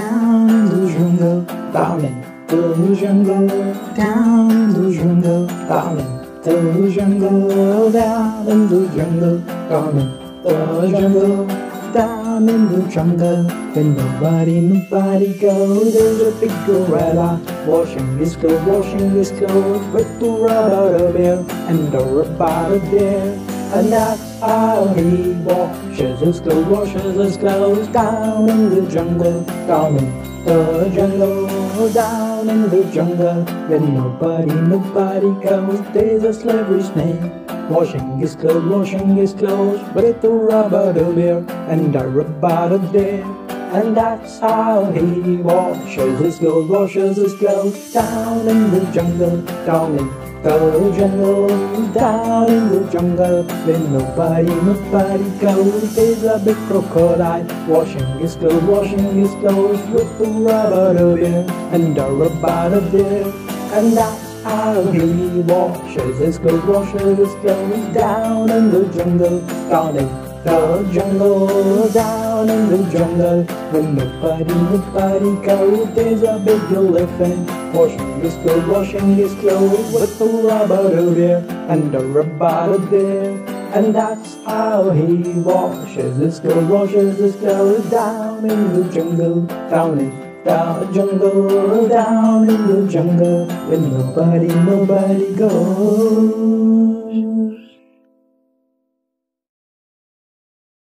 down in the jungle, in the jungle, down in the jungle, in the jungle, down in the jungle, in the jungle, down in the jungle, when nobody, nobody goes. There's a big gorilla washing his clothes, washing his clothes with the rubber bear and the rubber bear. And that's how he washes his clothes, washes his clothes down in the jungle, down in the jungle, down in the jungle. When nobody, nobody goes, there's a slippery snake. Washing his clothes, washing his clothes with a rubber bear and a rubber bear. And that's how he washes his clothes, washes his clothes down in the jungle, down in the jungle, down in the jungle. When nobody, nobody goes, there's a big crocodile washing his clothes, washing his clothes with the rubber bear and the rubber bear. And that's how he washes his clothes, washes his clothes down in the jungle, down in the jungle, down in the jungle. When nobody, nobody goes, there's a big elephant washing his clothes, washing his clothes with the rubber bear and the rubber bear. And that's how he washes his clothes, washes his clothes down in the jungle, down in the jungle, down in the jungle, when nobody, nobody goes.